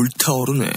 불타오르네.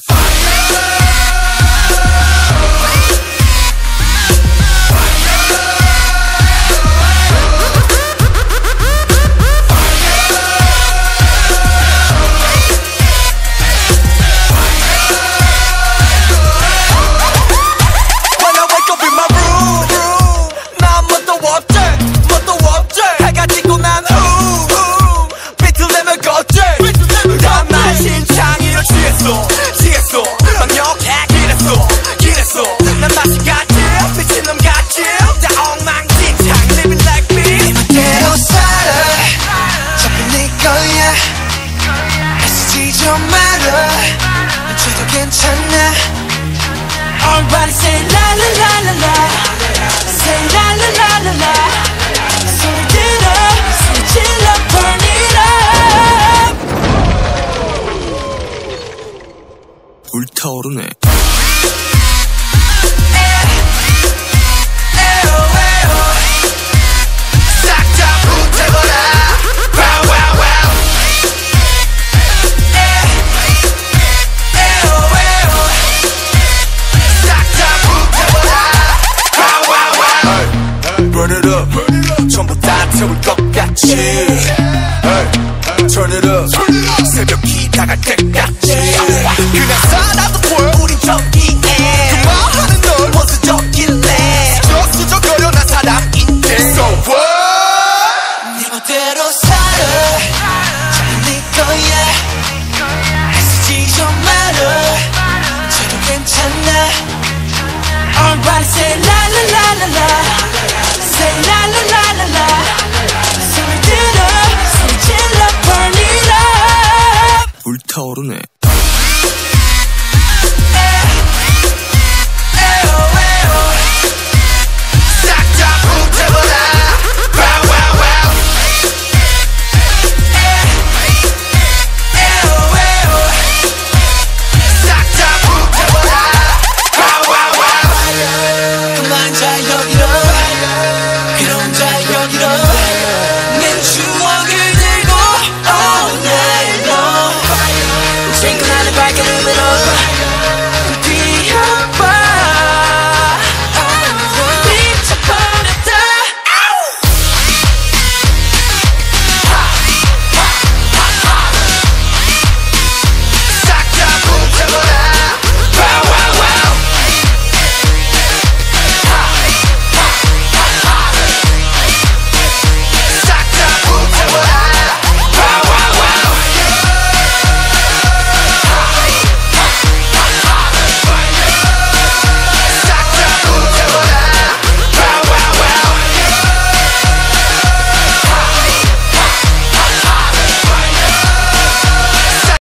말아 이제도 괜찮아 Everybody say la la la la la Say la la la la la 소리 질러 소리 질러 burn it up 불타오르네 태울 것 같이 Hey, Turn it up 새벽이 다갈 때까지? 그냥 살아도 볼 우린 저기에. 그만하는 널 원수적일래. 수적거려 난 사람인데. So what? 네 멋대로 살아. 자꾸 네 거야. 애쓰지 좀 말아 이제도 괜찮아. Everybody say I can